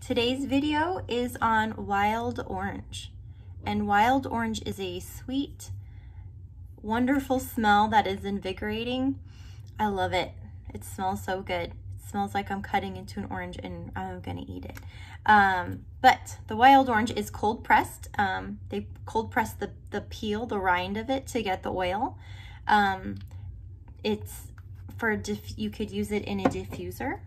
Today's video is on wild orange. And wild orange is a sweet, wonderful smell that is invigorating. I love it. It smells so good. It smells like I'm cutting into an orange and I'm gonna eat it. Um, but the wild orange is cold pressed. Um, they cold press the, the peel, the rind of it to get the oil. Um, it's for, you could use it in a diffuser.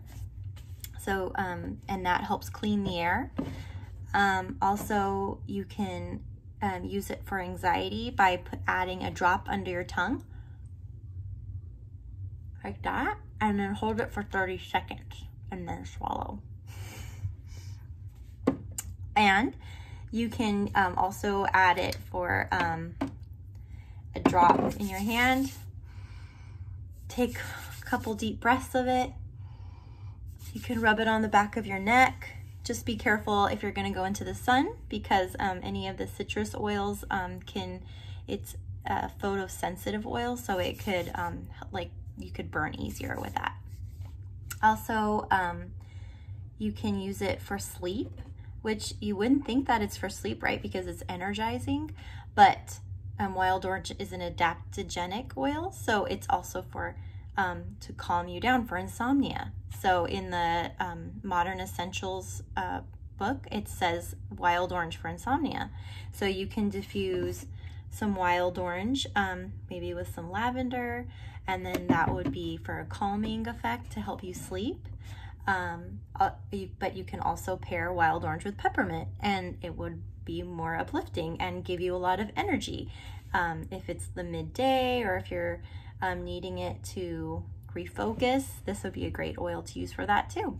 So, um, and that helps clean the air. Um, also, you can um, use it for anxiety by put, adding a drop under your tongue, like that, and then hold it for 30 seconds and then swallow. And you can um, also add it for um, a drop in your hand. Take a couple deep breaths of it. You can rub it on the back of your neck just be careful if you're going to go into the sun because um, any of the citrus oils um, can, it's a photosensitive oil, so it could, um, like, you could burn easier with that. Also, um, you can use it for sleep, which you wouldn't think that it's for sleep, right? Because it's energizing, but um, wild orange is an adaptogenic oil, so it's also for um, to calm you down for insomnia. So in the um, Modern Essentials uh, book, it says wild orange for insomnia. So you can diffuse some wild orange, um, maybe with some lavender, and then that would be for a calming effect to help you sleep. Um, uh, you, but you can also pair wild orange with peppermint, and it would be more uplifting and give you a lot of energy. Um, if it's the midday or if you're um, needing it to refocus, this would be a great oil to use for that too.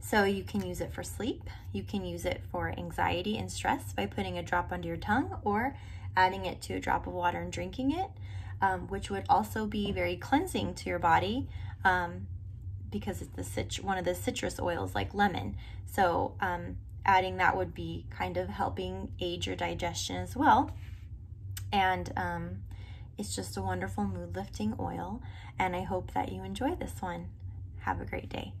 So you can use it for sleep. You can use it for anxiety and stress by putting a drop under your tongue or adding it to a drop of water and drinking it, um, which would also be very cleansing to your body um, because it's the cit one of the citrus oils like lemon. So um, adding that would be kind of helping aid your digestion as well. And um, it's just a wonderful mood lifting oil, and I hope that you enjoy this one. Have a great day.